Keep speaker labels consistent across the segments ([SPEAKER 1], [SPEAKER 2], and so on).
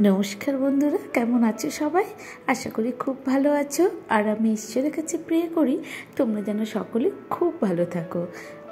[SPEAKER 1] নমস্কার বন্ধুরা, কেমন আছো সবাই? আশা করি খুব ভালো আছো। আর আমি ঈশ্বরের কাছে প্রে করি, তোমরা যেন সকলে খুব ভালো থাকো।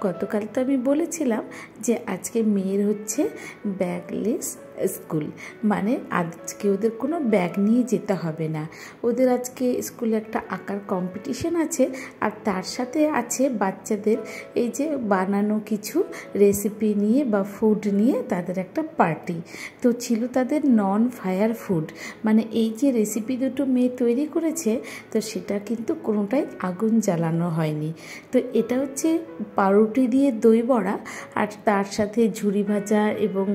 [SPEAKER 1] গতকাল তো আমি বলেছিলাম যে আজকে মেয়ের হচ্ছে ব্যাগলেস স্কুল। মানে আজকে ওদের কোনো ব্যাগ নিয়ে যেতে হবে না। ওদের আজকে স্কুলে একটা আঁকার কম্পিটিশন আছে আর তার সাথে আছে বাচ্চাদের এই যে বানানো কিছু রেসিপি নিয়ে বা ফুড নিয়ে তাদের একটা পার্টি তো ছিল তাদের নন ফায়ার ফুড মানে এই যে রেসিপি দুটো মেয়ে তৈরি করেছে, তো সেটা কিন্তু কোনোটাই আগুন জ্বালানো হয়নি। তো এটা হচ্ছে পাউরুটি দিয়ে দই বড়া আর তার সাথে ঝুরি ভাজা এবং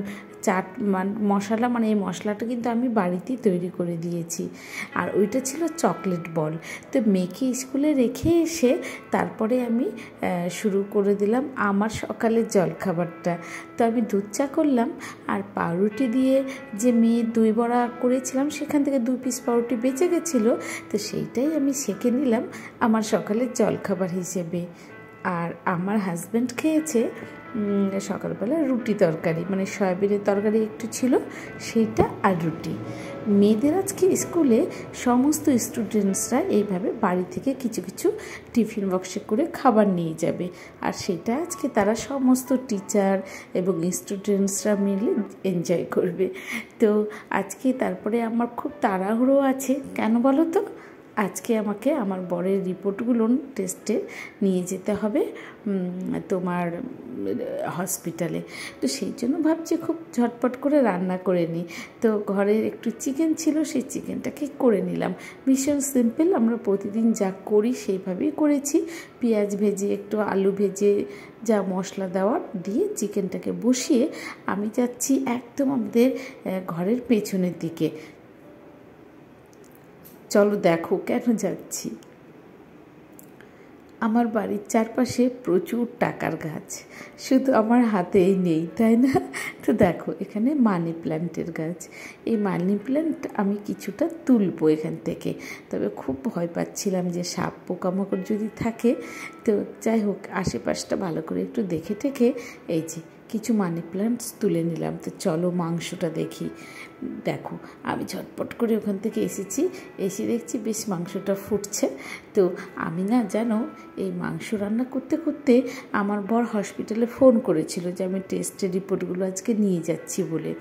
[SPEAKER 1] চাট মান, মশলা মানে এই মশলাটা কিন্তু আমি বাড়িতেই তৈরি করে দিয়েছি। আর ওইটা ছিল চকলেট বল। তো মেয়েকে স্কুলে রেখে এসে তারপরে আমি শুরু করে দিলাম আমার সকালের জলখাবারটা। তো আমি দুধ চা করলাম আর পাউরুটি দিয়ে যে মেয়ে দুই বড়া করেছিলাম, সেখান থেকে দু পিস পাউরুটি বেঁচে গেছিল। তো সেইটাই আমি সেঁকে নিলাম আমার সকালের জলখাবার হিসেবে। আর আমার হাজব্যান্ড খেয়েছে সকালবেলা রুটি তরকারি মানে সয়াবিনের তরকারি একটু ছিল সেইটা আর রুটি। মেয়েদের আজকে স্কুলে সমস্ত স্টুডেন্টসরা এইভাবে বাড়ি থেকে কিছু কিছু টিফিন বক্সে করে খাবার নিয়ে যাবে। আর সেটা আজকে তারা সমস্ত টিচার এবং স্টুডেন্টসরা মিলে এনজয় করবে। তো আজকে তারপরে আমার খুব তাড়াহুড়ো আছে। কেন বলো তো? আজকে আমাকে আমার বরের রিপোর্টগুলো টেস্টে নিয়ে যেতে হবে তোমার হসপিটালে। তো সেই জন্য ভাবছি খুব ঝটপট করে রান্না করে নিই। তো ঘরে একটু চিকেন ছিল, সেই চিকেনটাকে করে নিলাম। ভীষণ সিম্পল, আমরা প্রতিদিন যা করি সেইভাবেই করেছি। পেঁয়াজ ভেজে, একটু আলু ভেজে, যা মশলা দেওয়ার দিয়ে চিকেনটাকে বসিয়ে আমি যাচ্ছি একদম আমাদের ঘরের পেছনের দিকে। চলো দেখো কেন যাচ্ছি। আমার বাড়ির চারপাশে প্রচুর টাকার গাছ। শুধু আমার হাতেই নেই, তাই না? তো দেখো, এখানে মানি প্ল্যান্টের গাছ। এই মানি প্ল্যান্ট আমি কিছুটা তুলবো এখান থেকে। তবে খুব ভয় পাচ্ছিলাম যে সাপ পোকামাকড় যদি থাকে, তো যাই হোক, আশেপাশটা ভালো করে একটু দেখে টেখে এই যে কিছু মানি প্ল্যান্টস তুলে নিলাম। তো চলো মাংসটা দেখি। দেখো, আমি ঝটপট করে ওখান থেকে এসেছি। এসে দেখছি বেশ মাংসটা ফুটছে। তো আমি না, জানো, এই মাংস রান্না করতে করতে আমার বর হসপিটালে ফোন করেছিল যে আমি টেস্টের রিপোর্টগুলো আজকে নিয়ে যাচ্ছি বলে।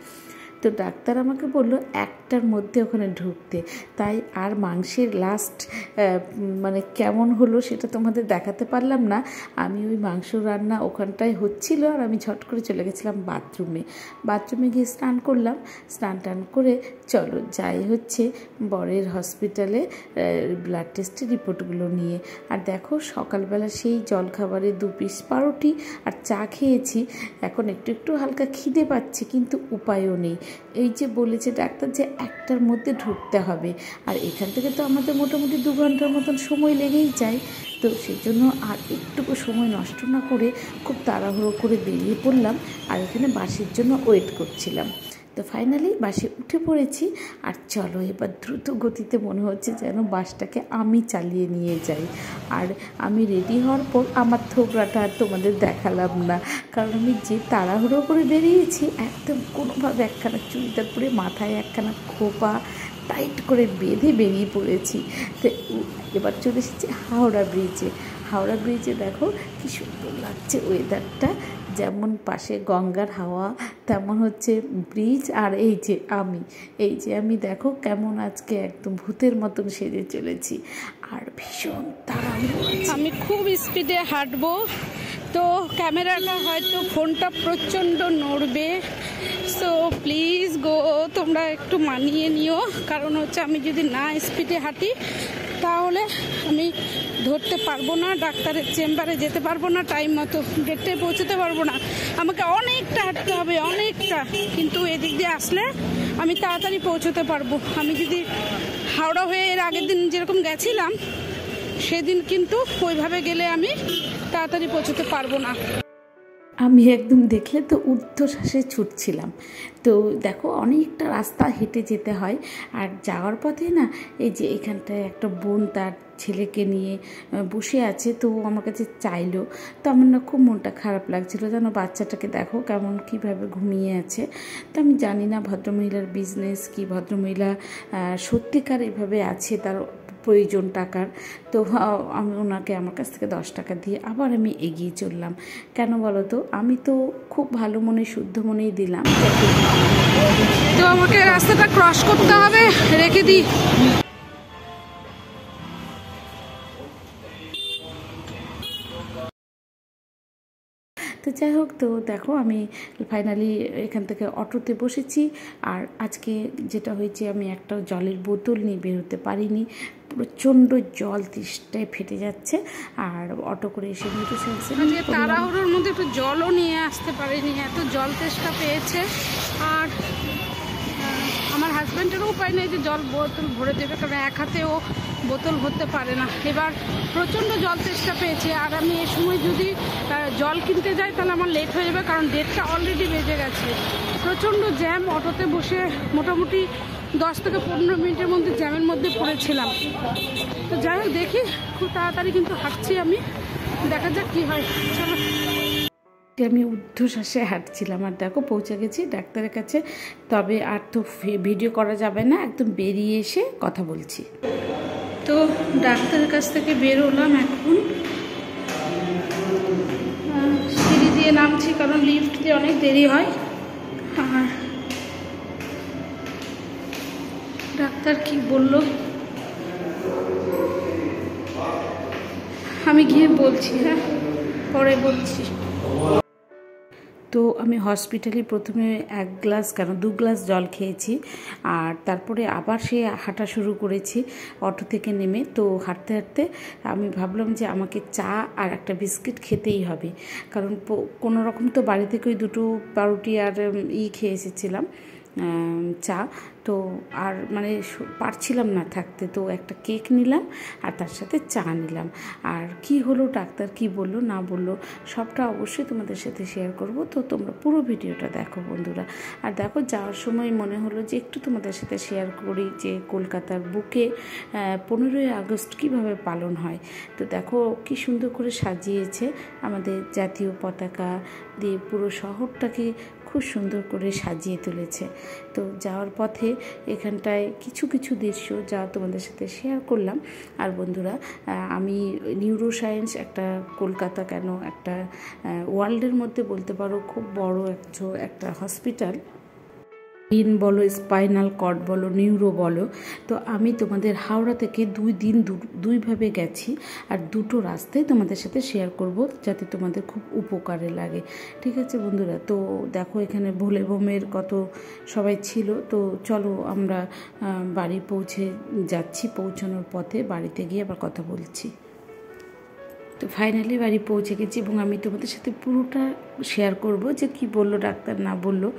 [SPEAKER 1] তো ডাক্তার আমাকে বলল একটার মধ্যে ওখানে ঢুকতে। তাই আর মাংসের লাস্ট মানে কেমন হলো সেটা তোমাদের দেখাতে পারলাম না। আমি ওই মাংস রান্না ওখানটায় হচ্ছিল আর আমি ঝট করে চলে গেছিলাম বাথরুমে। বাথরুমে গিয়ে স্নান করলাম। স্নান টান করে চলো যাই হচ্ছে বরের হসপিটালে ব্লাড টেস্টের রিপোর্টগুলো নিয়ে। আর দেখো সকালবেলা সেই জলখাবারে দু পিস পাউরুটি আর চা খেয়েছি। এখন একটু একটু হালকা খিদে পাচ্ছে কিন্তু উপায়ও নেই। এই যে বলেছে ডাক্তার যে একটার মধ্যে ঢুকতে হবে। আর এখান থেকে তো আমাদের মোটামুটি দু ঘণ্টার মতন সময় লেগেই যায়। তো সেই জন্য আর একটুকু সময় নষ্ট না করে খুব তাড়াহুড়ো করে বেরিয়ে পড়লাম। আর এখানে বাসের জন্য ওয়েট করছিলাম। তো ফাইনালি বাসে উঠে পড়েছি। আর চলো এবার দ্রুত গতিতে মনে হচ্ছে যেন বাসটাকে আমি চালিয়ে নিয়ে যাই। আর আমি রেডি হওয়ার পর আমার থোকরাটা আর তোমাদের দেখালাম না। কারণ আমি যে তাড়াহুড়ো করে বেরিয়েছি, একদম কোনোভাবে একখানা চুড়িদার পরে মাথায় একখানা খোপা টাইট করে বেঁধে বেরিয়ে পড়েছি। তো এবার চলে এসেছি হাওড়া ব্রিজে হাওড়া ব্রিজে দেখো কি সুন্দর লাগছে ওয়েদারটা যেমন পাশে গঙ্গার হাওয়া, তেমন হচ্ছে ব্রিজ আর এই যে আমি। এই যে আমি দেখো কেমন আজকে একদম ভূতের মতন সেজে চলেছি। আর ভীষণ
[SPEAKER 2] আমি খুব স্পিডে হাঁটবো, তো ক্যামেরাটা হয়তো ফোনটা প্রচণ্ড নড়বে। সো প্লিজ গো, তোমরা একটু মানিয়ে নিও। কারণ হচ্ছে আমি যদি না স্পিডে হাঁটি, তাহলে আমি ধরতে পারব না, ডাক্তারের চেম্বারে যেতে পারব না টাইম মতো গেটে পৌঁছতে পারব না। আমাকে অনেকটা হাঁটতে হবে, অনেকটা। কিন্তু এদিক দিয়ে আসলে আমি তাড়াতাড়ি পৌঁছতে পারব। আমি যদি হাওড়া হয়ে এর আগের দিন যেরকম গেছিলাম, সেদিন কিন্তু ওইভাবে গেলে আমি তাড়াতাড়ি পৌঁছতে পারব না।
[SPEAKER 1] আমি একদম দেখলে তো ঊর্ধ্বশ্বাসে ছুটছিলাম। তো দেখো, অনেকটা রাস্তা হেঁটে যেতে হয়। আর যাওয়ার পথে না, এই যে এখানটায় একটা বোন, তার ছেলেকে নিয়ে বসে আছে তো আমার কাছে চাইলো। তো আমার না খুব মনটা খারাপ লাগছিল যেন বাচ্চাটাকে দেখো কেমন কীভাবে ঘুমিয়ে আছে। তো আমি জানি না ভদ্রমহিলার বিজনেস কি, ভদ্রমহিলা সত্যিকার এভাবে আছে, তার প্রয়োজন টাকার। তো আমি ওনাকে আমার কাছ থেকে দশ টাকা দিয়ে আবার আমি এগিয়ে চললাম। কেন বলো তো, আমি তো খুব ভালো মনে, শুদ্ধ মনেই দিলাম।
[SPEAKER 2] তো আমাকে রাস্তাটা ক্রস করতে হবে, রেখে দিই।
[SPEAKER 1] তো যাই হোক তো দেখো আমি ফাইনালি এখান থেকে অটোতে বসেছি। আর আজকে যেটা হয়েছে আমি একটা জলের বোতল নিয়ে বেরোতে পারিনি। প্রচণ্ড জল তৃষ্টায় ফেটে যাচ্ছে। আর অটো করে এসে মিটু
[SPEAKER 2] আজকে তাড়াহুড়োর মধ্যে একটু জলও নিয়ে আসতে পারিনি এত জল তেষ্টা পেয়েছে। আর আমার হাজব্যান্ডেরও উপায় নেই যে জল বোতল ভরে দেবে কারণ এক হাতেও বোতল ভরতে পারে না। এবার প্রচণ্ড জল তেষ্টা পেয়েছে। আর আমি এ সময় যদি জল কিনতে যাই তাহলে আমার লেট হয়ে যাবে কারণ ডেটটা অলরেডি বেজে গেছে। প্রচণ্ড জ্যাম অটোতে বসে মোটামুটি দশ থেকে পনেরো মিনিটের মধ্যে জ্যামের মধ্যে পড়েছিলাম। তো যাই হোক দেখি খুব তাড়াতাড়ি কিন্তু হাঁটছি আমি। দেখা যাক কী হয়। চলো।
[SPEAKER 1] আমি ঊর্ধ্বশ্বাসে হাঁটছিলাম আর দেখো পৌঁছে গেছি ডাক্তারের কাছে। তবে আর তো ভিডিও করা যাবে না একদম বেরিয়ে এসে কথা বলছি।
[SPEAKER 2] তো ডাক্তারের কাছ থেকে বেরোলাম এখন। কারণ লিফট অনেক দেরি হয়। আর ডাক্তার কি বলল? আমি গিয়ে বলছি হ্যাঁ? পরে বলছি।
[SPEAKER 1] তো আমি হসপিটালে প্রথমে এক গ্লাস, কেন দু গ্লাস জল খেয়েছি। আর তারপরে আবার সে হাঁটা শুরু করেছি, অটো থেকে নেমে। তো হাঁটতে হাঁটতে আমি ভাবলাম যে আমাকে চা আর একটা বিস্কিট খেতেই হবে। কারণ কোনো রকম তো বাড়ি থেকে ওই দুটো পাউরুটি আর ই খেয়ে এসেছিলাম। চা। তো আর মানে পারছিলাম না থাকতে। তো একটা কেক নিলাম আর তার সাথে চা নিলাম। আর কি হলো, ডাক্তার কি বলল, না বলল, সবটা অবশ্যই তোমাদের সাথে শেয়ার করব। তো তোমরা পুরো ভিডিওটা দেখো বন্ধুরা। আর দেখো, যাওয়ার সময় মনে হলো যে একটু তোমাদের সাথে শেয়ার করি যে কলকাতার বুকে পনেরোই আগস্ট কীভাবে পালন হয়। তো দেখো, কি সুন্দর করে সাজিয়েছে আমাদের জাতীয় পতাকা দিয়ে পুরো শহরটাকে খুব সুন্দর করে সাজিয়ে তুলেছে। তো যাওয়ার পথে এখানটায় কিছু কিছু দৃশ্য যা তোমাদের সাথে শেয়ার করলাম। আর বন্ধুরা আমি নিউরো সায়েন্স একটা কলকাতা কেন একটা ওয়ার্ল্ডের মধ্যে বলতে পারো, খুব বড় একটা হসপিটাল ব্রেন বলো, স্পাইনাল কর্ড বলো, নিউরো বলো, তো আমি তোমাদের হাওড়া থেকে দুই দিন দুইভাবে গেছি আর দুটো রাস্তায় তোমাদের সাথে শেয়ার করব যাতে তোমাদের খুব উপকারে লাগে। ঠিক আছে বন্ধুরা? তো দেখো এখানে ভোলে বোমের কত সবাই ছিল, তো চলো আমরা বাড়ি পৌঁছে যাচ্ছি, পৌঁছানোর পথে বাড়িতে গিয়ে আবার কথা বলছি। তো ফাইনালি বাড়ি পৌঁছে গেছি এবং আমি তোমাদের সাথে পুরোটা শেয়ার করব যে কি বলল, ডাক্তার না বলল।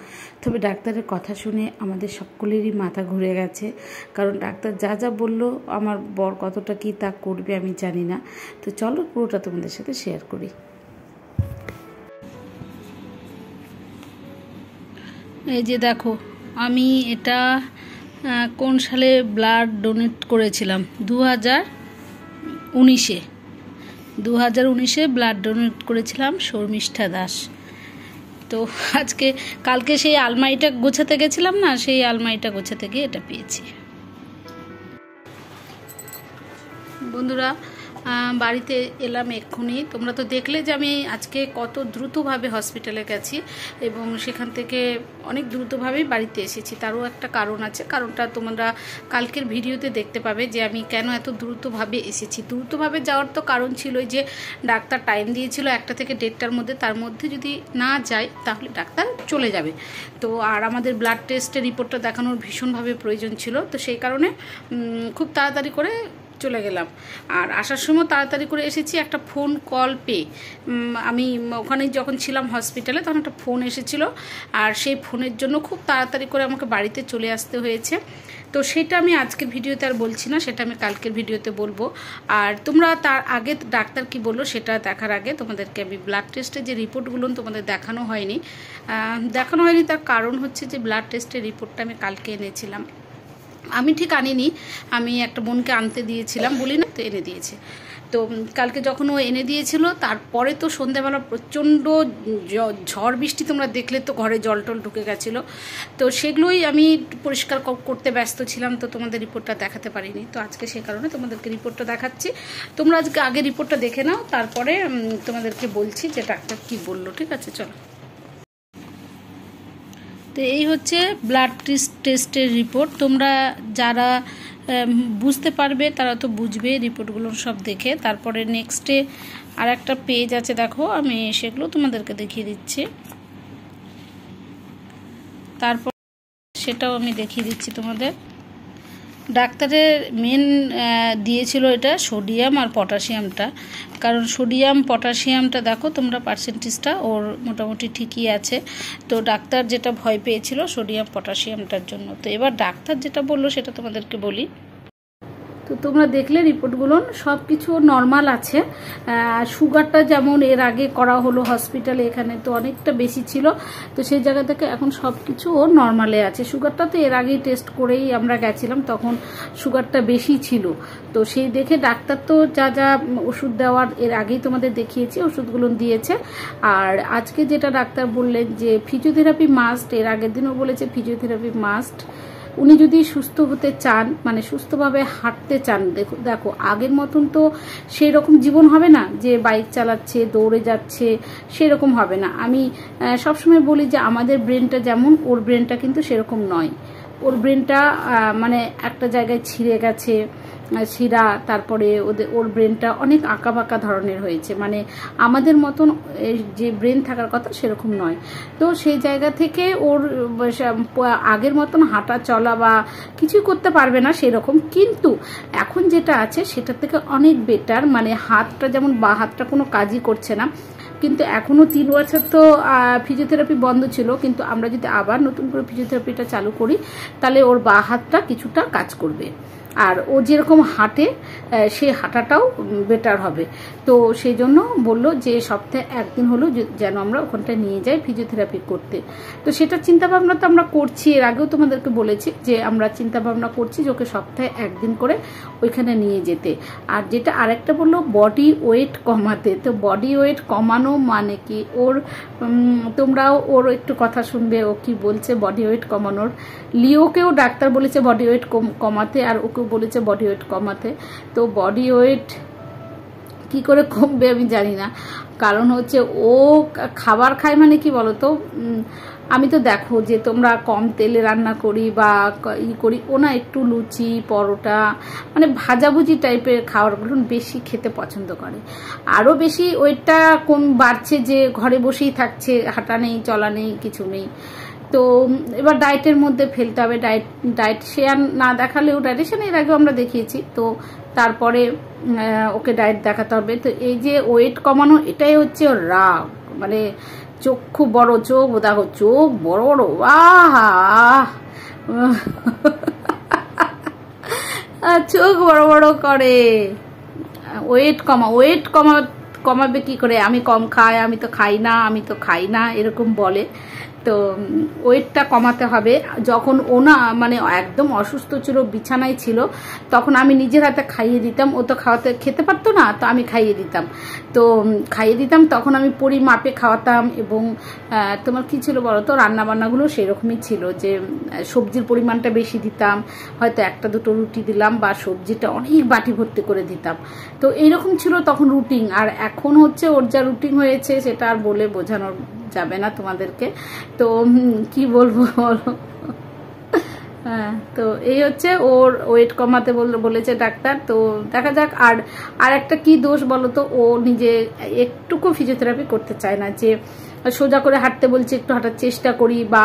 [SPEAKER 1] তবে ডাক্তারের কথা শুনে আমাদের সকলেরই মাথা ঘুরে গেছে। কারণ ডাক্তার যা যা বলল, আমার বর কতটা কি তা করবে আমি জানি না। তো চলো পুরোটা তোমাদের সাথে শেয়ার করি।
[SPEAKER 2] এই যে দেখো, আমি এটা কোন সালে ব্লাড ডোনেট করেছিলাম? দু হাজার উনিশে। দু হাজার উনিশে ব্লাড ডোনেট করেছিলাম শর্মিষ্ঠা দাস। তো আজকে, কালকে সেই আলমারিটা গোছাতে গেছিলাম না, সেই আলমারিটা গোছাতে গিয়ে এটা পেয়েছি। বন্ধুরা বাড়িতে এলাম এক্ষুনি। তোমরা তো দেখলে যে আমি আজকে কত দ্রুতভাবে হসপিটালে গেছি এবং সেখান থেকে অনেক দ্রুতভাবেই বাড়িতে এসেছি। তারও একটা কারণ আছে। কারণটা তোমরা কালকের ভিডিওতে দেখতে পাবে যে আমি কেন এত দ্রুতভাবে এসেছি। দ্রুতভাবে যাওয়ার তো কারণ ছিল যে ডাক্তার টাইম দিয়েছিল একটা থেকে দেড়টার মধ্যে। তার মধ্যে যদি না যায়, তাহলে ডাক্তার চলে যাবে। তো আর আমাদের ব্লাড টেস্টের রিপোর্টটা দেখানোর ভীষণভাবে প্রয়োজন ছিল। তো সেই কারণে খুব তাড়াতাড়ি করে চলে গেলাম। আর আসার সময় তাড়াতাড়ি করে এসেছি, একটা ফোন কল পেয়ে। আমি ওখানে যখন ছিলাম হসপিটালে তখন একটা ফোন এসেছিল। আর সেই ফোনের জন্য খুব তাড়াতাড়ি করে আমাকে বাড়িতে চলে আসতে হয়েছে। তো সেটা আমি আজকের ভিডিওতে আর বলছি না, সেটা আমি কালকের ভিডিওতে বলব। আর তোমরা তার আগে ডাক্তার কি বলল, সেটা দেখার আগে তোমাদেরকে আমি ব্লাড টেস্টের যে রিপোর্টগুলো তোমাদের দেখানো হয়নি। দেখানো হয়নি তার কারণ হচ্ছে যে ব্লাড টেস্টের রিপোর্টটা আমি কালকে এনেছিলাম। আমি ঠিক আনিনি। আমি একটা বোনকে আনতে দিয়েছিলাম, বলি না, তো এনে দিয়েছে। তো কালকে যখন ও এনে দিয়েছিল, তারপরে তো সন্ধ্যাবেলা প্রচণ্ড ঝড় বৃষ্টি তোমরা দেখলে তো ঘরে জল টল ঢুকে গেছিল। তো সেগুলোই আমি পরিষ্কার করতে ব্যস্ত ছিলাম, তো তোমাদের রিপোর্টটা দেখাতে পারিনি। তো আজকে সে কারণে তোমাদেরকে রিপোর্টটা দেখাচ্ছি। তোমরা আজকে আগে রিপোর্টটা দেখে নাও, তারপরে তোমাদেরকে বলছি যে ডাক্তার কি বলল, ঠিক আছে? চলো। তো এই হচ্ছে ব্লাড টেস্টের রিপোর্ট তোমরা যারা বুঝতে পারবে, তারা তো বুঝবে রিপোর্টগুলো সব দেখে। তারপরে নেক্সটে আর একটা পেজ আছে, দেখো, আমি সেগুলো তোমাদেরকে দেখিয়ে দিচ্ছি। তারপর সেটাও আমি দেখিয়ে দিচ্ছি তোমাদের। ডাক্তারের মেন দিয়েছিল এটা সোডিয়াম আর পটাশিয়ামটা কারণ সোডিয়াম পটাশিয়ামটা দেখো তোমরা পার্সেন্টেজটা ওর মোটামুটি ঠিকই আছে। তো ডাক্তার যেটা ভয় পেয়েছিল সোডিয়াম পটাশিয়ামটার জন্য। তো এবার ডাক্তার যেটা বলল সেটা তোমাদেরকে বলি। তো তোমরা দেখলে রিপোর্টগুলো সব কিছু নর্মাল আছে সুগারটা যেমন এর আগে করা হলো হসপিটালে এখানে তো অনেকটা বেশি ছিল। তো সেই জায়গা থেকে এখন সব কিছু ও নর্মালে আছে। সুগারটা তো এর আগেই টেস্ট করেই আমরা গেছিলাম, তখন সুগারটা বেশি ছিল। তো সেই দেখে ডাক্তার তো যা যা ওষুধ দেওয়ার এর আগেই তোমাদের দেখিয়েছি, ওষুধগুলো দিয়েছে। আর আজকে যেটা ডাক্তার বললেন যে ফিজিওথেরাপি মাস্ট এর আগের দিনও বলেছে ফিজিওথেরাপি মাস্ট উনি যদি সুস্থ হতে চান মানে সুস্থভাবে হাঁটতে চান, দেখো দেখো, আগের মতন তো সেই রকম জীবন হবে না যে বাইক চালাচ্ছে, দৌড়ে যাচ্ছে, সেরকম হবে না। আমি সবসময় বলি যে আমাদের ব্রেনটা যেমন, ওর ব্রেনটা কিন্তু সেরকম নয়। ওর ব্রেনটা মানে একটা জায়গায় ছিঁড়ে গেছে শিরা, তারপরে ওদের, ওর ব্রেনটা অনেক আঁকা বাঁকা ধরনের হয়েছে। মানে আমাদের মতন যে ব্রেন থাকার কথা সেরকম নয়। তো সেই জায়গা থেকে ওর আগের মতন হাঁটা চলা বা কিছুই করতে পারবে না সেরকম। কিন্তু এখন যেটা আছে সেটা থেকে অনেক বেটার মানে হাতটা যেমন বা, হাতটা কোনো কাজই করছে না। কিন্তু এখনও তিন বছর তো ফিজিওথেরাপি বন্ধ ছিল। কিন্তু আমরা যদি আবার নতুন করে ফিজিওথেরাপিটা চালু করি, তাহলে ওর বা, হাতটা কিছুটা কাজ করবে। আর ও যেরকম হাঁটে সে হাঁটাটাও বেটার হবে। তো সেই জন্য বলল যে সপ্তাহে একদিন হলো যেন আমরা ওখানটা নিয়ে যাই ফিজিওথেরাপি করতে। তো সেটা চিন্তাভাবনা তো আমরা করছি। এর আগেও তোমাদেরকে বলেছি যে, আমরা চিন্তাভাবনা করছি যে, ওকে সপ্তাহে একদিন করে ওইখানে নিয়ে যেতে। আর যেটা আরেকটা বলল বডি ওয়েট কমাতে। তো বডি ওয়েট কমানো মানে কি? ওর তোমরাও ওর একটু কথা শুনবে, ও কি বলছে বডি ওয়েট কমানোর? লিওকেও ডাক্তার বলেছে বডি ওয়েট কমাতে, আর ওকে বলেছে বডি ওয়েট কমাতে। তো বডি ওয়েট কি করে কমবে আমি জানি না। কারণ হচ্ছে ও খাবার খায় মানে কি বলতো? আমি তো দেখো যে তোমরা কম তেলে রান্না করি বা ই করি, ও না একটু লুচি, পরোটা মানে ভাজাভুজি টাইপের খাবারগুলো বেশি খেতে পছন্দ করে। আরও বেশি ওয়েটটা কম বাড়ছে যে ঘরে বসেই থাকছে, হাঁটা নেই, চলা নেই, কিছু নেই। তো এবার ডায়েটের মধ্যে ফেলতে হবে। ডায়েট ডায়েট শেয়ার না দেখালেও ডায়েটেশন এর আগেও আমরা দেখিয়েছি। তো তারপরে ওকে ডায়েট দেখাতে হবে। তো এই যে ওয়েট কমানো, এটাই হচ্ছে ওর রাগ। মানে চোখ খুব বড়, চোখ দেখো, চোখ বড় বড়। আহ! চোখ বড় বড় করে। ওয়েট কমা ওয়েট কমা, কমাবে কি করে? আমি কম খাই, আমি তো খাই না, আমি তো খাই না, এরকম বলে। তো, ওয়েটটা কমাতে হবে। যখন ওনা মানে একদম অসুস্থ ছিল, বিছানায় ছিল, তখন আমি নিজের হাতে খাইয়ে দিতাম। ও তো খাওয়াতে, খেতে পারতো না, তো আমি খাইয়ে দিতাম। তো খাইয়ে দিতাম, তখন আমি পরিমাপে খাওয়াতাম এবং তোমার কি ছিল বলো তো রান্নাবান্নাগুলো সেরকমই ছিল যে, সবজির পরিমাণটা বেশি দিতাম, হয়তো একটা দুটো রুটি দিলাম বা সবজিটা অনেক বাটি ভর্তি করে দিতাম। তো, এইরকম ছিল তখন রুটিন আর এখন হচ্ছে ওর যা রুটিন হয়েছে, সেটা আর বলে বোঝানোর যাবে না তোমাদেরকে। তো কি বলব বলো? হ্যাঁ তো এই হচ্ছে ওর ওয়েট কমাতে বলেছে ডাক্তার। তো দেখা যাক, আর আর একটা কি দোষ বলো তো, ও নিজে একটুকু ফিজিওথেরাপি করতে চায় না, যে সোজা করে হাঁটতে বলছি, একটু হাঁটার চেষ্টা করি, বা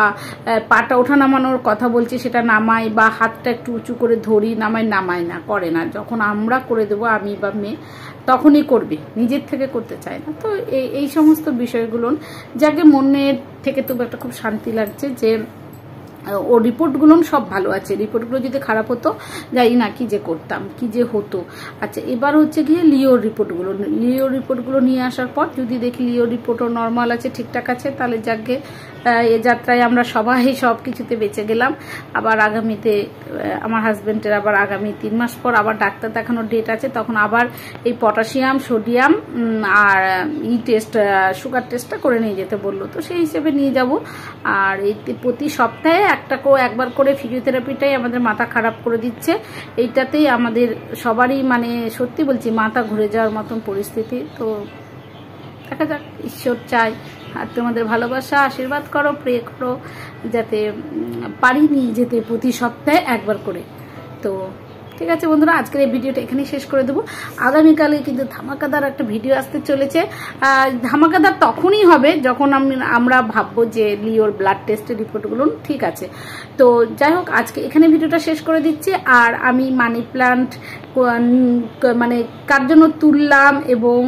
[SPEAKER 2] পাটা ওঠা নামানোর কথা বলছি, সেটা নামাই, বা হাতটা একটু উঁচু করে ধরি নামাই নামাই না, করে না। যখন আমরা করে দেবো, আমি বা মেয়ে তখনই করবে, নিজের থেকে করতে চায় না। তো এই এই সমস্ত বিষয়গুলো, যাকে মনের থেকে তবু একটা খুব শান্তি লাগছে যে ও রিপোর্টগুলো সব ভালো আছে। রিপোর্টগুলো যদি খারাপ হতো, জানি না কি যে করতাম, কি যে হতো। আচ্ছা এবার হচ্ছে গিয়ে লিওর রিপোর্টগুলো লিওর রিপোর্টগুলো নিয়ে আসার পর যদি দেখি লিওর রিপোর্টও নর্মাল আছে, ঠিকঠাক আছে, তাহলে যাকে এ যাত্রায় আমরা সবাই সব কিছুতে বেঁচে গেলাম। আবার আগামীতে আমার হাজব্যান্ডের আবার আগামী তিন মাস পর আবার ডাক্তার দেখানোর ডেট আছে। তখন আবার এই পটাশিয়াম, সোডিয়াম আর ই টেস্ট সুগার টেস্টটা করে নিয়ে যেতে বলল। তো সেই হিসেবে নিয়ে যাব। আর এই প্রতি সপ্তাহে একটা একবার করে ফিজিওথেরাপিটাই আমাদের মাথা খারাপ করে দিচ্ছে। এইটাতেই আমাদের সবারই মানে সত্যি বলছি, মাথা ঘুরে যাওয়ার মতন পরিস্থিতি। তো দেখা যাক, ঈশ্বর চাই আর তোমাদের ভালোবাসা, আশীর্বাদ করো, প্রে করো, যাতে পারি নিয়ে যেতে প্রতি সপ্তাহে একবার করে। তো, ঠিক আছে বন্ধুরা, আজকের এই ভিডিওটা এখানেই শেষ করে দেবো। আগামীকালে কিন্তু ধামাকাদার একটা ভিডিও আসতে চলেছে। ধামাকাদার তখনই হবে যখন আমরা ভাববো যে লিওর ব্লাড টেস্টের রিপোর্টগুলো ঠিক আছে। তো, যাই হোক, আজকে এখানে ভিডিওটা শেষ করে দিচ্ছি। আর আমি মানি প্লান্ট মানে কার জন্য তুললাম এবং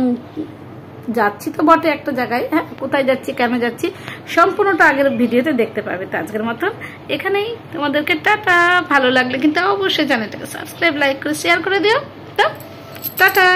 [SPEAKER 2] যাচ্ছি তো বটে একটা জায়গায় হ্যাঁ? কোথায় যাচ্ছি, কেন যাচ্ছি, সম্পূর্ণটা আগের ভিডিওতে দেখতে পাবে তো আজকের মতন। এখানেই তোমাদেরকে টাটা। ভালো লাগলে কিন্তু অবশ্যই চ্যানেলটাকে সাবস্ক্রাইব, লাইক, করে শেয়ার করে দিও। তো, টাটা।